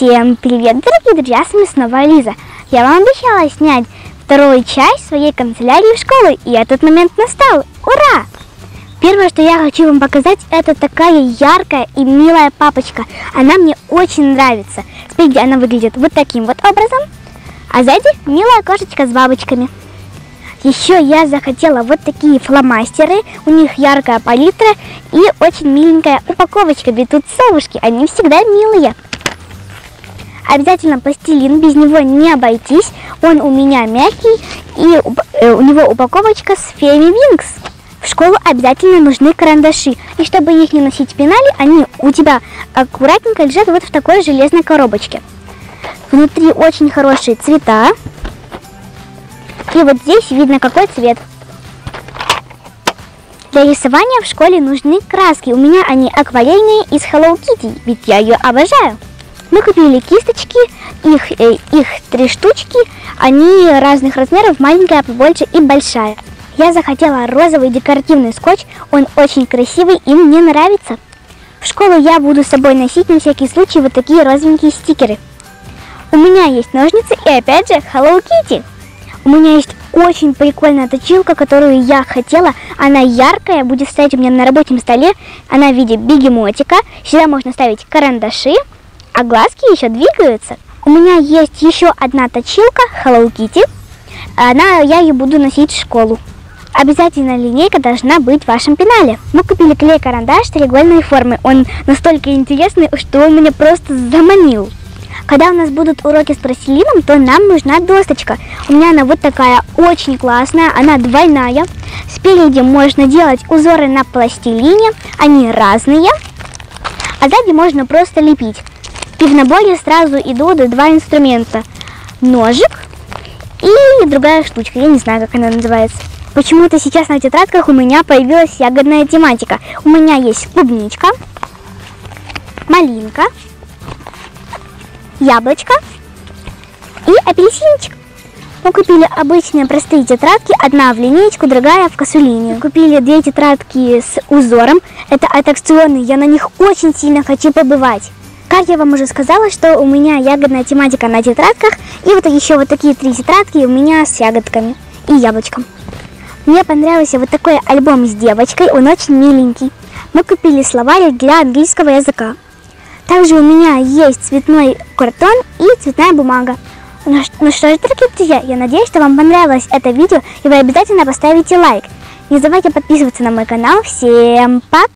Всем привет, дорогие друзья, с вами снова Лиза. Я вам обещала снять вторую часть своей канцелярии в школу, и этот момент настал. Ура! Первое, что я хочу вам показать, это такая яркая и милая папочка. Она мне очень нравится. Спереди она выглядит вот таким вот образом, а сзади милая кошечка с бабочками. Еще я захотела вот такие фломастеры, у них яркая палитра и очень миленькая упаковочка, ведь тут совушки, они всегда милые. Обязательно пластилин, без него не обойтись, он у меня мягкий и э, у него упаковочка с феями Винкс. В школу обязательно нужны карандаши, и чтобы их не носить в пенале, они у тебя аккуратненько лежат вот в такой железной коробочке. Внутри очень хорошие цвета, и вот здесь видно какой цвет. Для рисования в школе нужны краски. У меня они акварельные из Hello Kitty, ведь я ее обожаю. Мы купили кисточки, их, э, их три штучки, они разных размеров, маленькая, побольше и большая. Я захотела розовый декоративный скотч, он очень красивый и мне нравится. В школу я буду с собой носить на всякий случай вот такие розовенькие стикеры. У меня есть ножницы и опять же Hello Kitty. У меня есть очень прикольная точилка, которую я хотела. Она яркая, будет стоять у меня на рабочем столе. Она в виде бегемотика. Сюда можно ставить карандаши, а глазки еще двигаются. У меня есть еще одна точилка Hello Kitty. Она, я ее буду носить в школу. Обязательно линейка должна быть в вашем пенале. Мы купили клей-карандаш треугольной формы. Он настолько интересный, что он меня просто заманил. Когда у нас будут уроки с пластилином, то нам нужна досточка. У меня она вот такая очень классная, она двойная. Спереди можно делать узоры на пластилине, они разные. А сзади можно просто лепить. Наборе сразу идут два инструмента. Ножик и другая штучка, я не знаю, как она называется. Почему-то сейчас на тетрадках у меня появилась ягодная тематика. У меня есть клубничка, малинка, яблочко и апельсинчик. Мы купили обычные простые тетрадки, одна в линейку, другая в косулине. Купили две тетрадки с узором, это аттракционные, я на них очень сильно хочу побывать. Как я вам уже сказала, что у меня ягодная тематика на тетрадках, и вот еще вот такие три тетрадки у меня с ягодками и яблочком. Мне понравился вот такой альбом с девочкой, он очень миленький. Мы купили словарь для английского языка. Также у меня есть цветной картон и цветная бумага. Ну, ну что ж, дорогие друзья, я надеюсь, что вам понравилось это видео и вы обязательно поставите лайк. Не забывайте подписываться на мой канал. Всем пока!